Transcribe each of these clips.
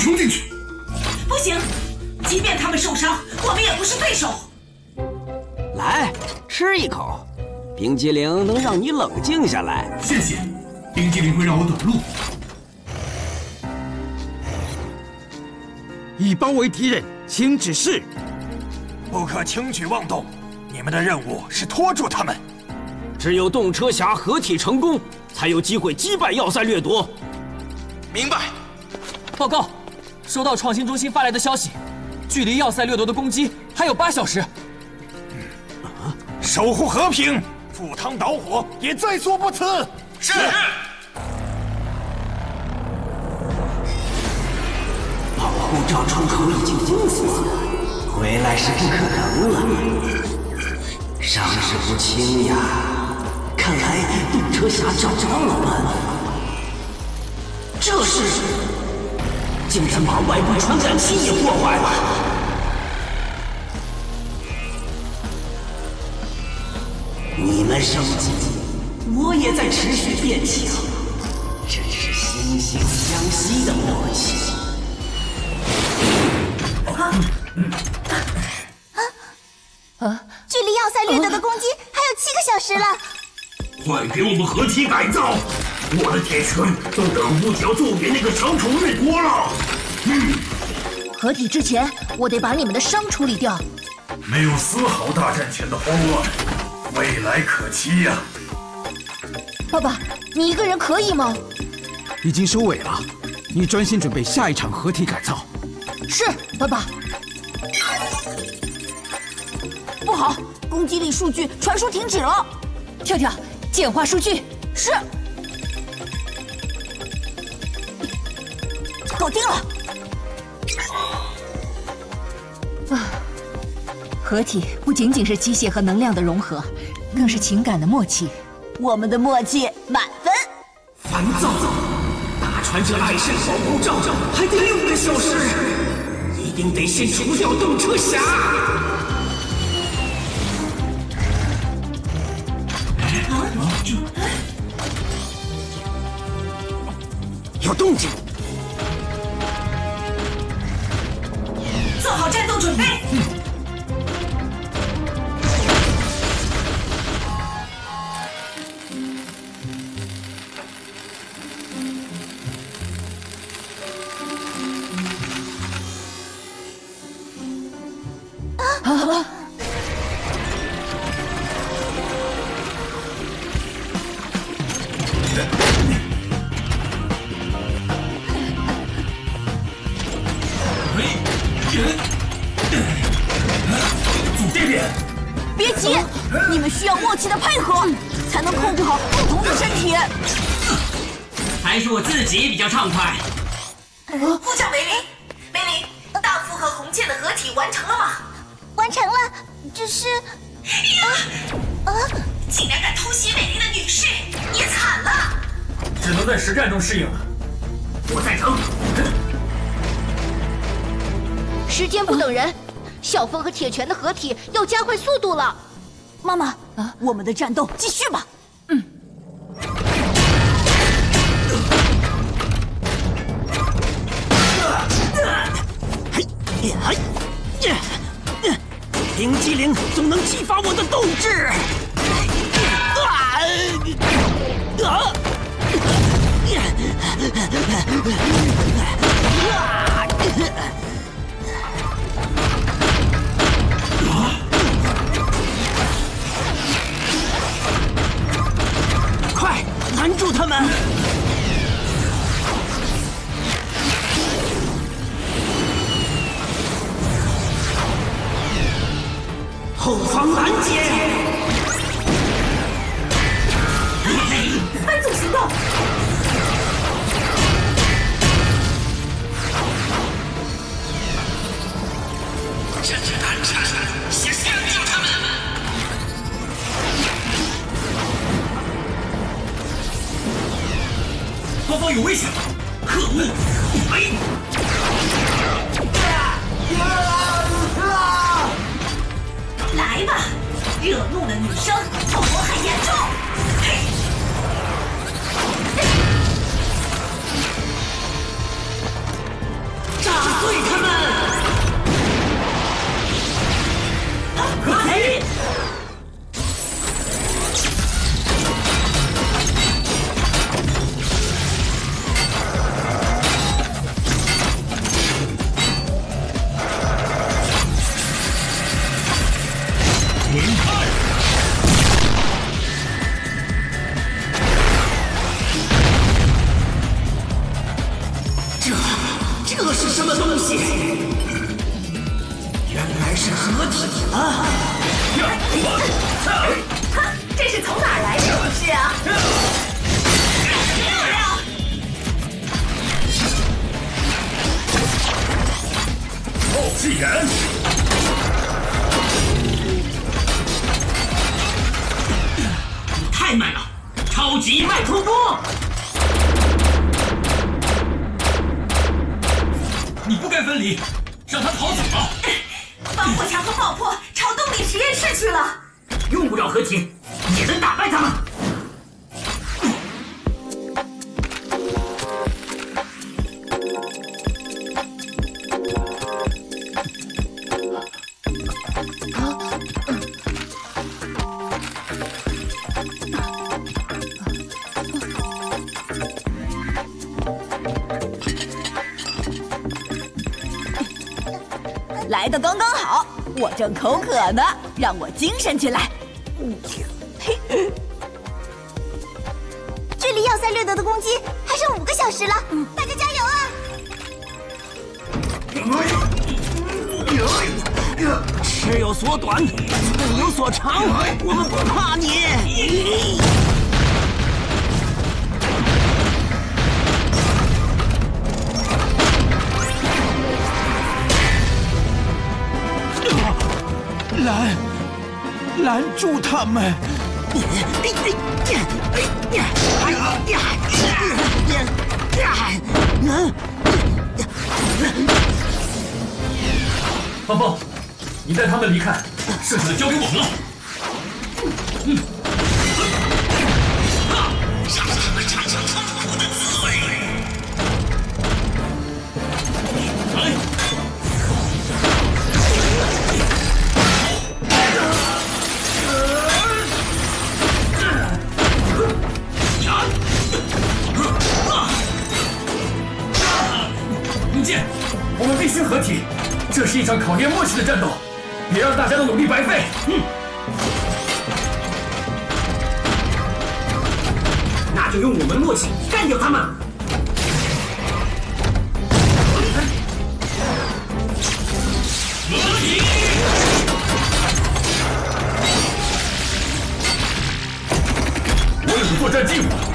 冲进去。不行，即便他们受伤，我们也不是对手。来，吃一口，冰激凌能让你冷静下来。谢谢，冰激凌会让我短路。已包围敌人，请指示。不可轻举妄动，你们的任务是拖住他们。只有动车侠合体成功，才有机会击败要塞掠夺。明白。报告，收到创新中心发来的消息，距离要塞掠夺的攻击还有八小时。守护和平，赴汤蹈火也在所不辞。是。保护罩出口已经封锁，回来是不可能了。伤势不轻呀，看来动车侠找到了办法。这是，竟然把外部传感器也破坏了。你们升级，我也在持续变强，真是惺惺相惜的默契。啊！啊距离要塞掠夺的攻击还有七个小时了，快给我们合体改造！我的铁拳都等不及要揍给那个长虫掠夺了。嗯，合体之前我得把你们的伤处理掉。没有丝毫大战前的慌乱，未来可期呀！爸爸，你一个人可以吗？已经收尾了，你专心准备下一场合体改造。是，爸爸。不好，攻击力数据传输停止了。跳跳，简化数据。是。搞定了。啊，合体不仅仅是机械和能量的融合，更是情感的默契。我们的默契满分。烦躁，大穿这爱神保护罩还得六个小时，一定得先除掉动车侠。有动静，做好战斗准备。啊！别急，你们需要默契的配合，才能控制好不同的身体。还是我自己比较畅快。呼叫梅林，梅林，大副和红剑的合体完成了吗？完成了，只是……啊啊！竟然敢偷袭美丽的女士，你惨了！只能在实战中适应了。我在等。时间不等人，小风和铁拳的合体要加快速度了。妈妈，啊，我们的战斗继续吧。嗯。嘿，嘿，冰激凌总能激发我的斗志。啊！啊！快有危险！可恶！哎！来吧，惹怒了女生，后果很严重。太慢了，超级脉冲波！你不该分离，让他逃走了。防火墙和爆破朝动力实验室去了。用不着合体，也能打败他们。来的刚刚好，我正口渴呢，让我精神起来。距离要塞掠夺的攻击还剩五个小时了，大家加油啊！尺有所短，寸有所长，我们不怕你。拦，拦住他们！芳芳，你带他们离开，剩下的交给我们了。我们必须合体，这是一场考验默契的战斗，别让大家的努力白费。嗯，那就用我们的默契干掉他们！合体！我有个作战计划。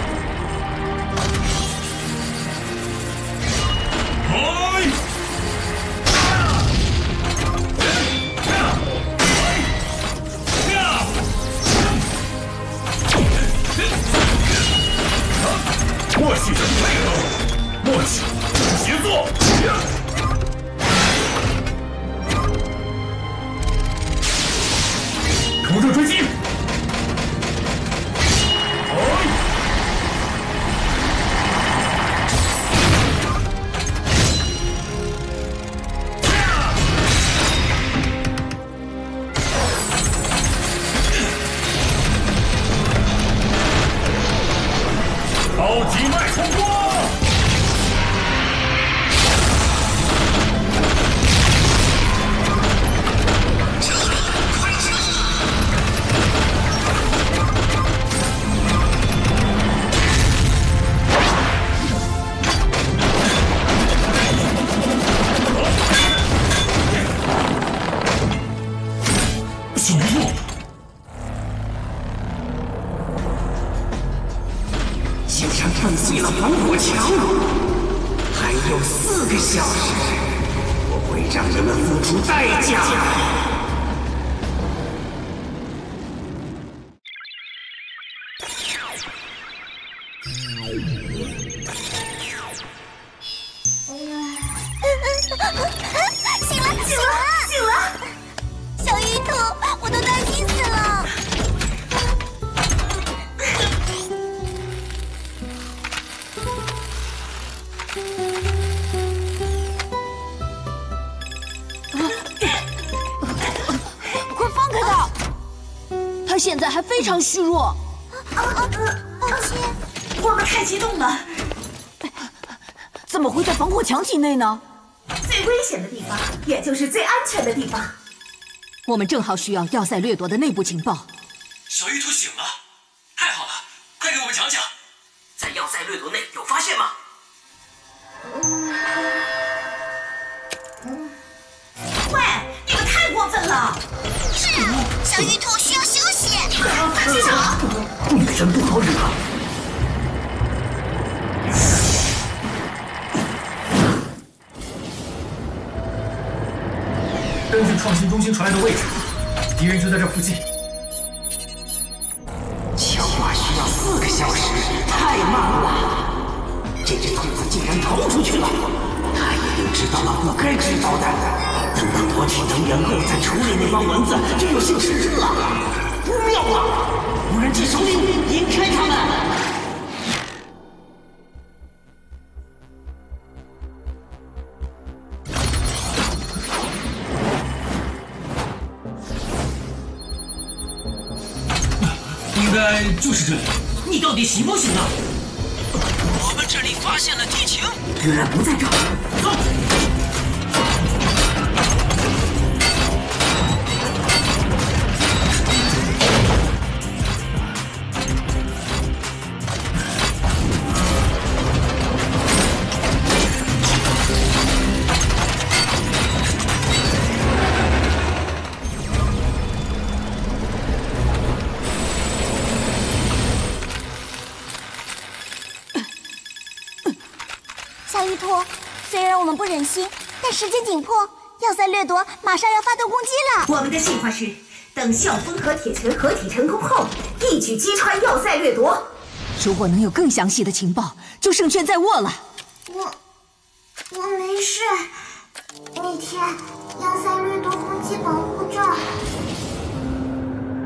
默契是配合，默契协作。醒了，醒了，醒了！小鱼兔，我都担心死了。快放开他！他现在还非常虚弱。啊啊！抱歉，我们太激动了，怎么会在防火墙体内呢？最危险的地方，也就是最安全的地方。我们正好需要要塞掠夺的内部情报。小玉兔醒了，太好了！快给我们讲讲。在要塞掠夺内有发现吗？喂，你们太过分了！是啊，小玉兔需要休息。快去找！女神不好惹。根据创新中心传来的位置，敌人就在这附近。强化需要四个小时，太慢了。这只兔子竟然逃出去了，它一定知道了不该知道的。等到夺取能源后再处理那帮蚊子，就有幸实施了。不妙了，无人机首领，引开他们！就是这里。你到底行不行啊？我们这里发现了敌情，居然不在这儿，走！时间紧迫，要塞掠夺马上要发动攻击了。我们的计划是，等校风和铁拳合体成功后，一举击穿要塞掠夺。如果能有更详细的情报，就胜券在握了。我我没事。那天要塞掠夺攻击保护罩，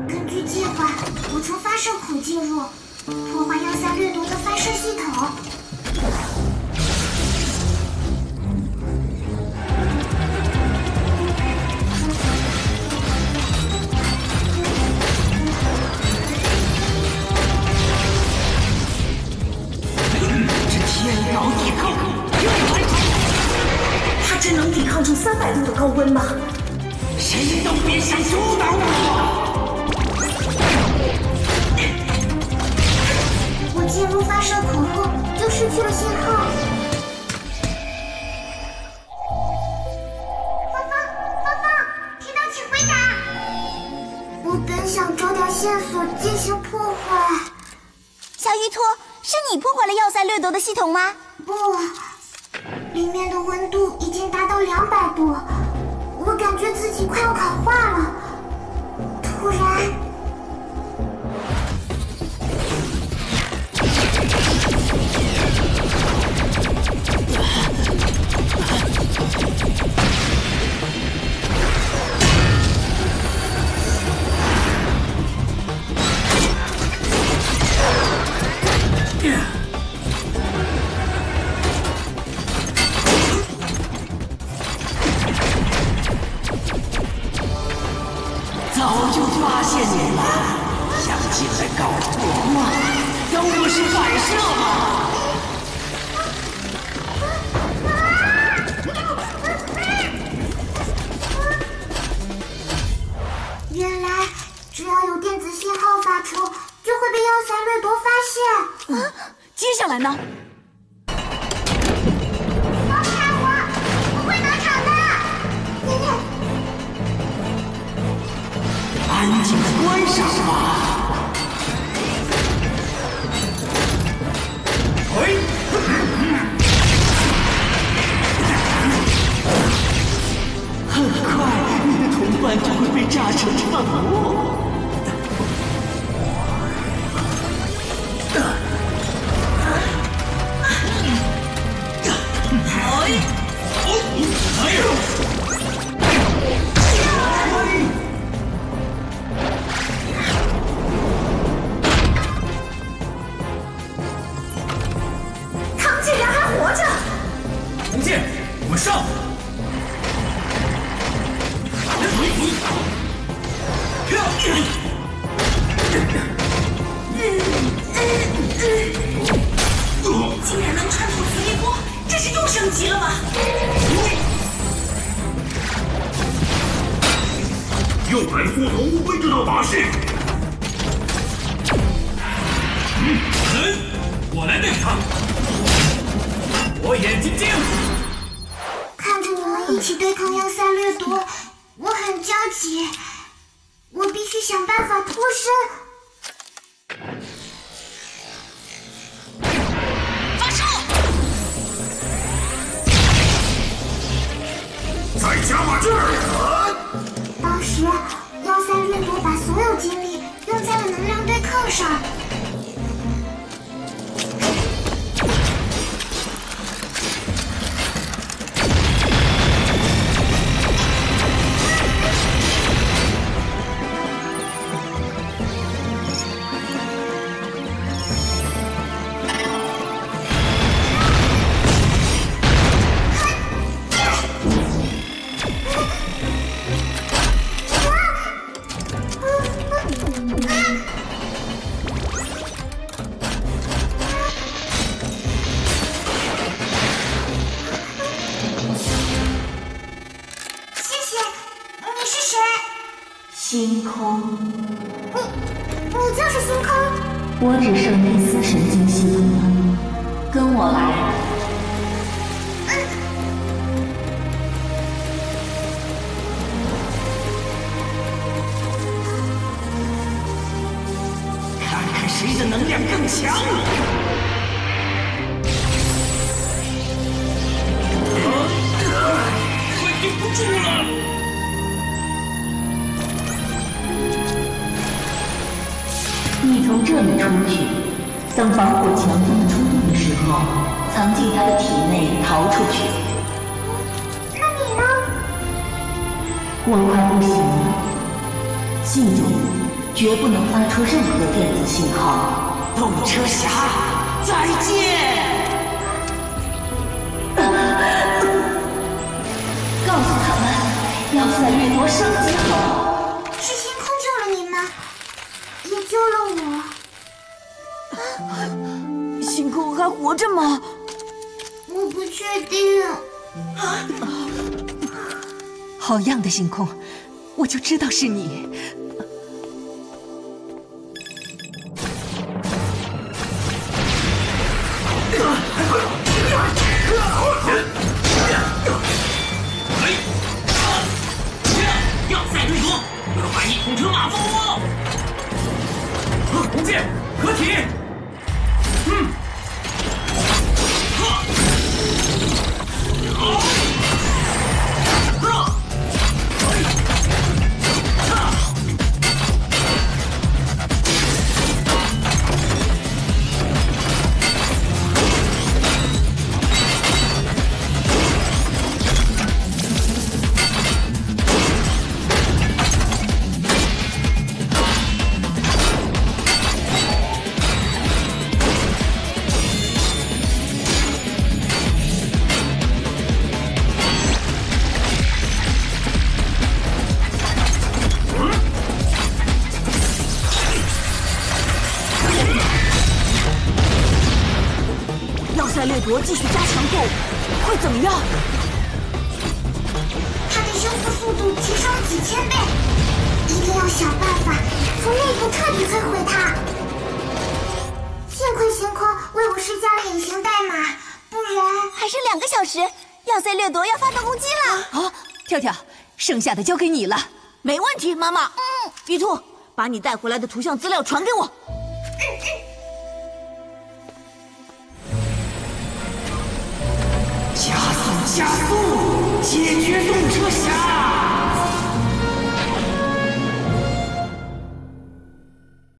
根据计划，我从发射口进入，破坏要塞掠夺的发射系统。天高地厚，又来他真能抵抗住三百度的高温吗？谁都别想阻挡我！我进入发射口后就失去了信号。芳芳，芳芳，听到请回答。我本想找点线索进行破坏。小玉兔，是你破坏了要塞掠夺的系统吗？不，里面的温度已经达到两百度，我感觉自己快要烤化了。突然，来呢？来缩头乌龟这套把式。人，我来对付他。火眼金睛。看着你们一起对抗要塞掠夺，我很焦急。我必须想办法脱身。发射！再加把劲儿！在掠夺把所有精力用在了能量对抗上。星空，你你就是星空？我只剩一丝神经系统了，跟我来。看看谁的能量更强。快顶不住了！你从这里出去，等防火墙灯出动的时候，藏进他的体内逃出去。那你呢？我快不行了，记住，绝不能发出任何电子信号。动车侠，再见！告诉他们，要塞掠夺升级后，救了我。星空还活着吗？我不确定。好样的，星空，我就知道是你。提升了几千倍，一定要想办法从内部彻底摧毁它。幸亏星空为我施加了隐形代码，不然还剩两个小时，要塞掠夺要发动攻击了。啊，跳跳，剩下的交给你了。没问题，妈妈。嗯，玉兔，把你带回来的图像资料传给我。加速，加速，解决动车侠！